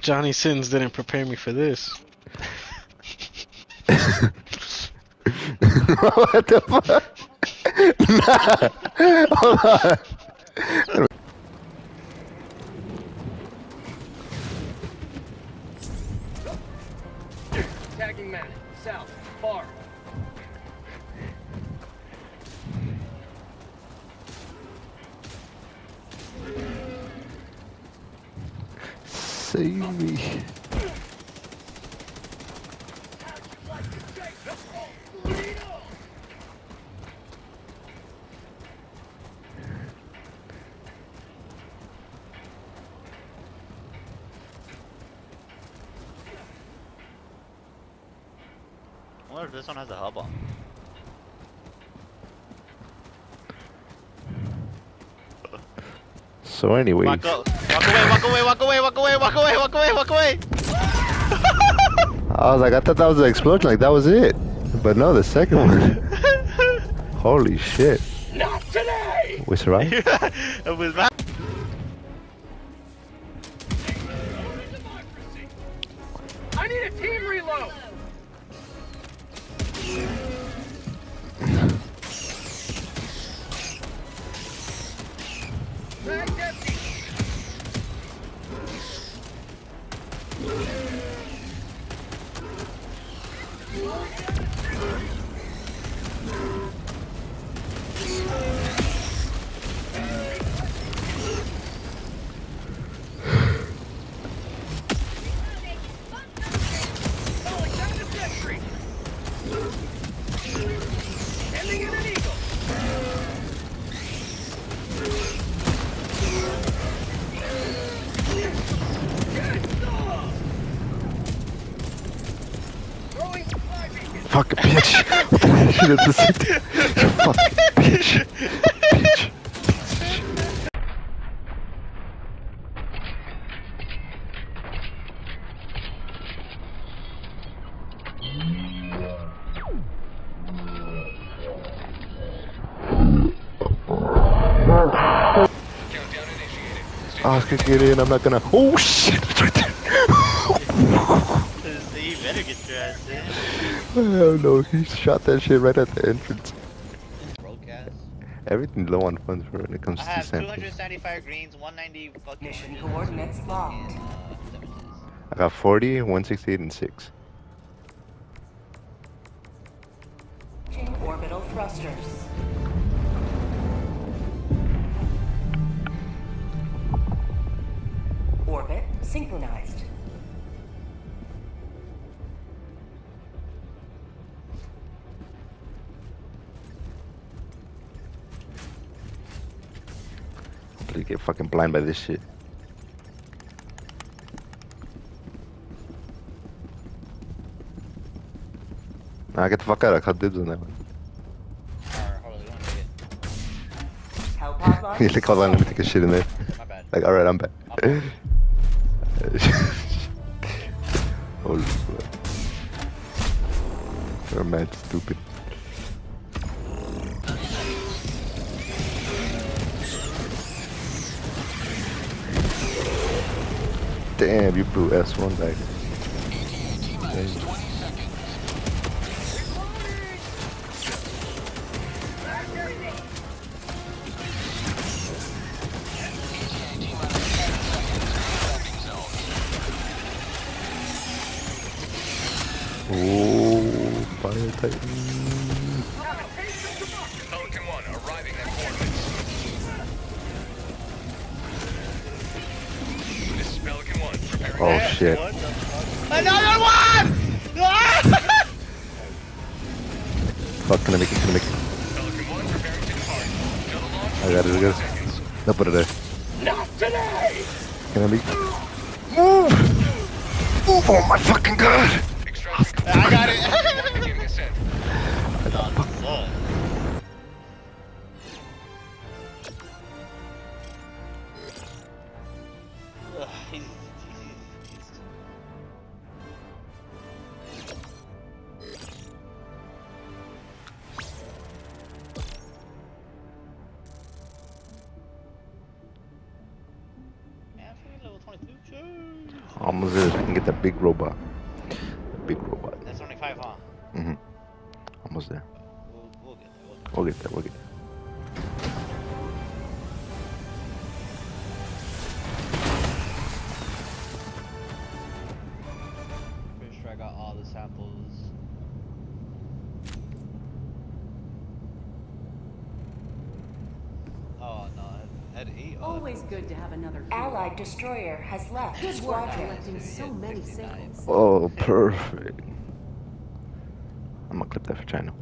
Johnny Sins didn't prepare me for this. what the fuck? nah. Hold on. Tagging man, south, far. See me. I wonder if this one has a hub on. So anyway, Walk, away, walk away, walk away, walk away, walk away, walk away, walk away. I was like, I thought that was an explosion, like that was it. But no, the second one. Holy shit. Not today! We survived? it was not. I need a team reload! Mag's Fucking bitch. You fucking bitch. Bitch. I could get in, I'm not gonna. Oh shit, it's right there. You better get your ass in. Oh no, he shot that shit right at the entrance. Everything Everything's low on funds for when it comes I to have 275 greens, 190 fucking. Mission coordinates locked. and, uh, damages. I got 40, 168, and 6. Orbital thrusters. Orbit synchronized. Please get fucking blind by this shit. Nah, get the fuck out. I caught dibs on that one. Alright, hold on, let me take it. Hellpod launch? He's like, hold on, let me take a shit in there. My bad. Like, alright, I'm back. I'm Holy fuck. You're mad stupid. Damn, you blew S1 back. Oh, Bile Titan. Shit. What the fuck? Another one! Fuck, can I make it? Can I make it? Pelican 1 preparing to depart. Another launch I got it, I got it. seconds. No, put it there. Not today! Can I make Move! Move! Oh my fucking god! I got it! Almost there. I can get that big robot. The big robot. That's only five, huh? Mm-hmm. Almost there. We'll, we'll get there. We'll get there. We'll get there. We'll get there. Pretty sure I got all the samples. Oh no, at eight. Always good to have another Allied destroyer has left Good work squadron. collecting so many 69. Oh, perfect. I'm gonna clip that for China.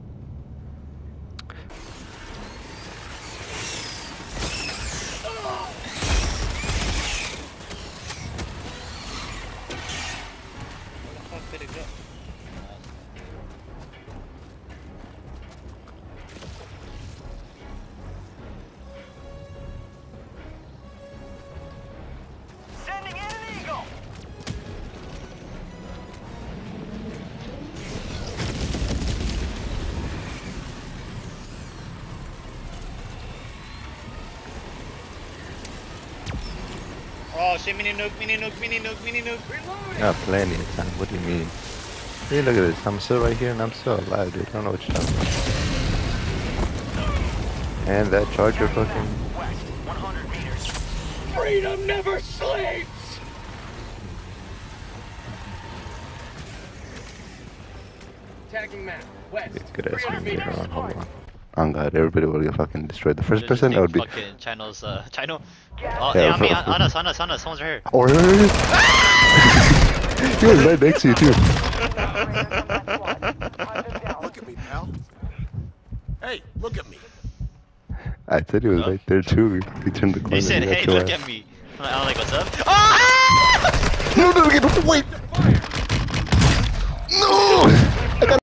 Oh shit, mini nuke, mini nuke, mini nuke, mini nuke. Yeah, plenty of time. What do you mean? Hey, look at this. I'm still right here and I'm still alive, dude. I don't know what you're talking about. And that charger fucking. West, Freedom never sleeps. Tagging map. West. It's good ass 300 me. meters. Hold on, hold on. On God, everybody will get fucking destroyed. The first person that would be. Fucking channels, uh, Chino. Oh, Yeah, yeah, on me, bro. on, on us, on us, on us. Someone's right here. Oh, yeah, yeah, yeah. he was right next to you, too. Look at me, pal. Hey, look at me. I said he was Huh? right there, too. He turned the corner. He said, got hey, your look ass. at me. I'm like, what's up? Ah! No, no, no, wait!